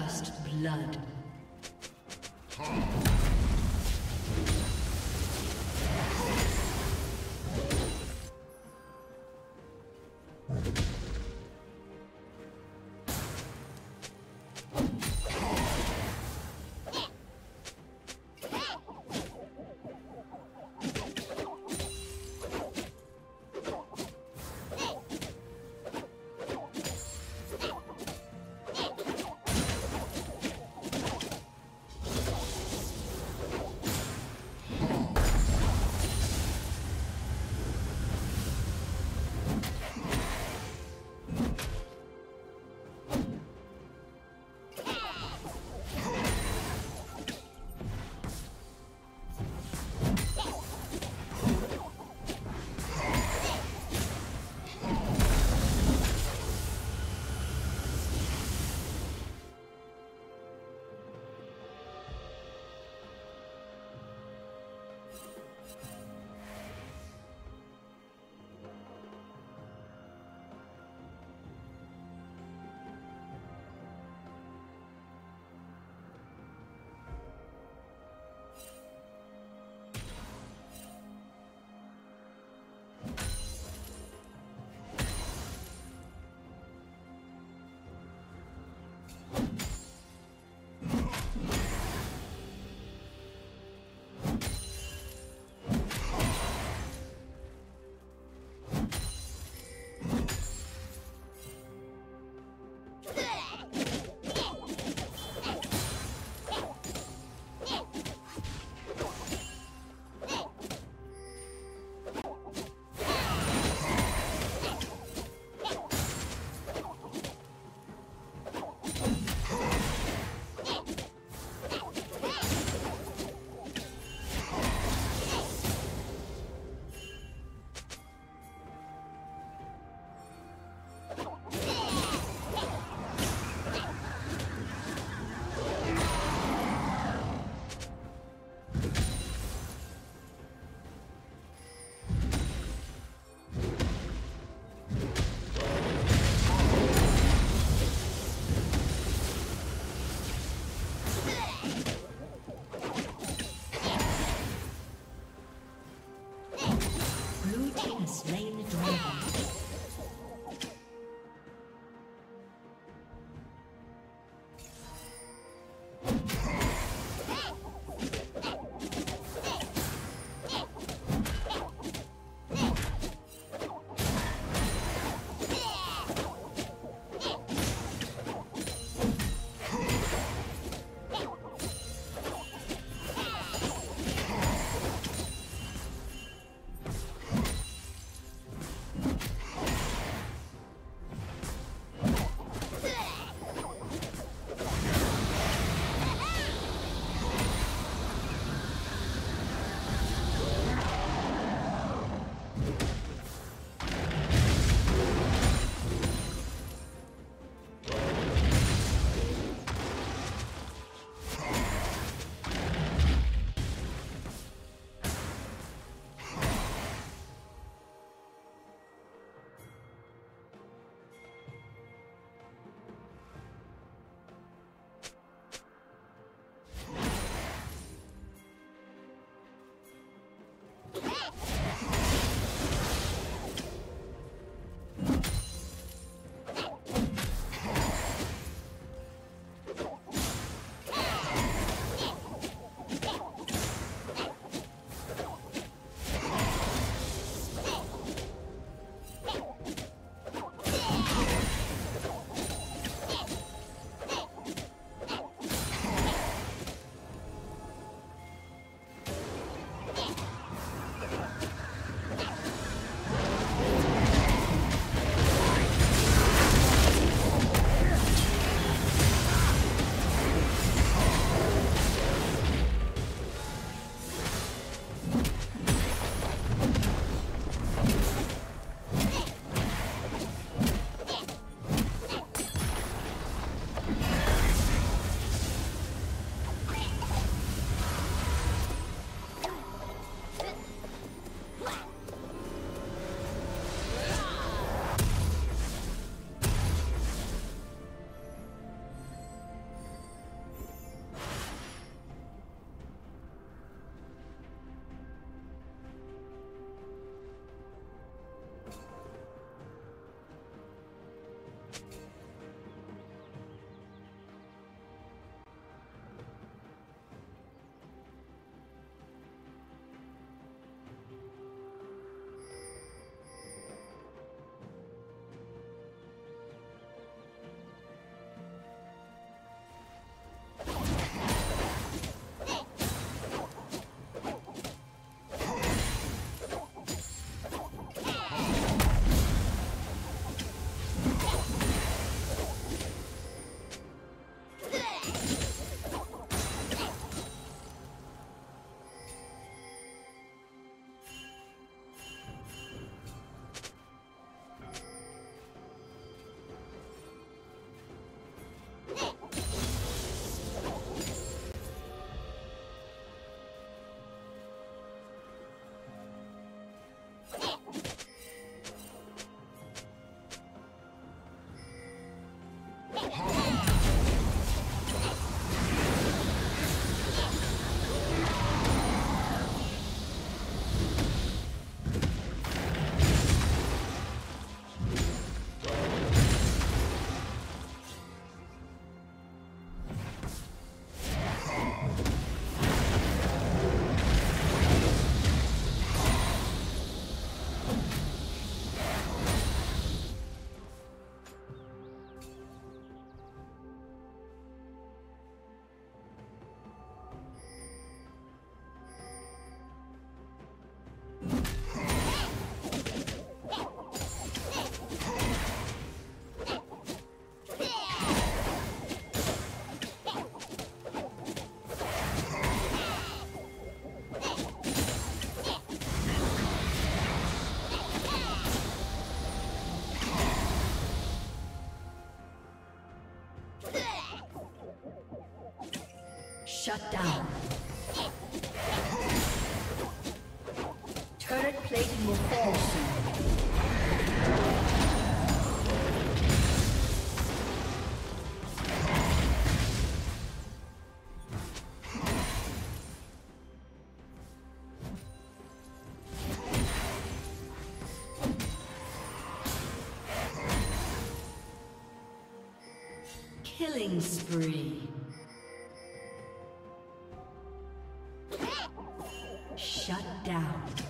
First blood. Shut down. Turret plating will fall soon. Killing spree. Shut down.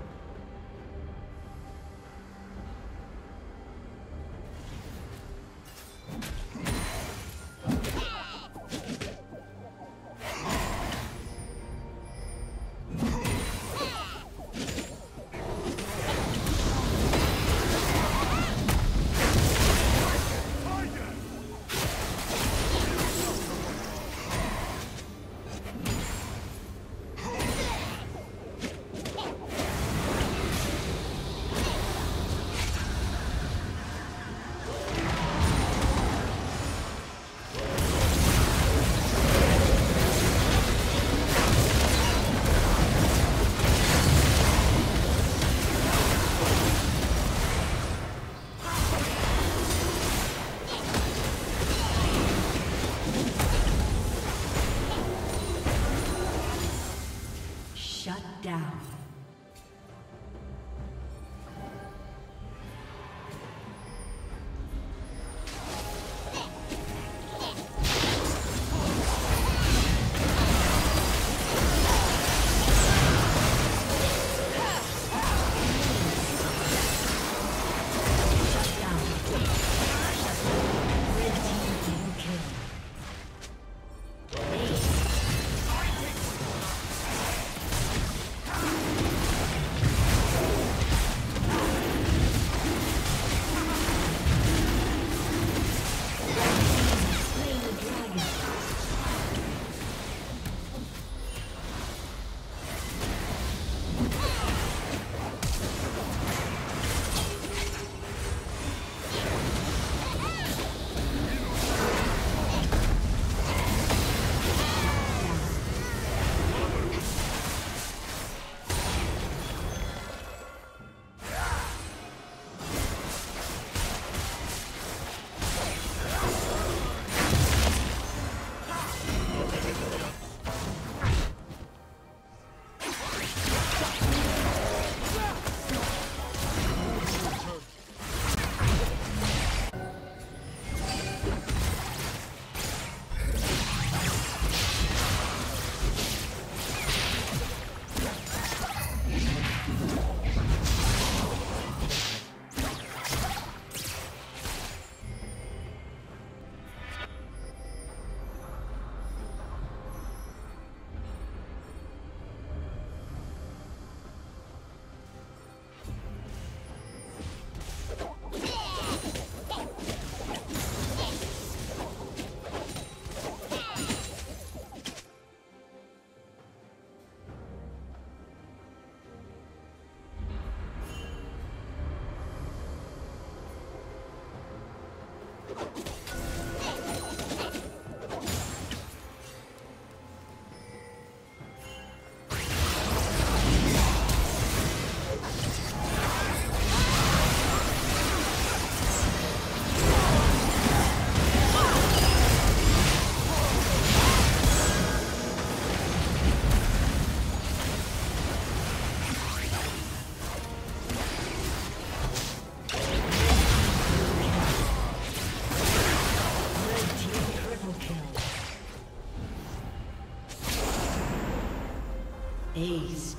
Eis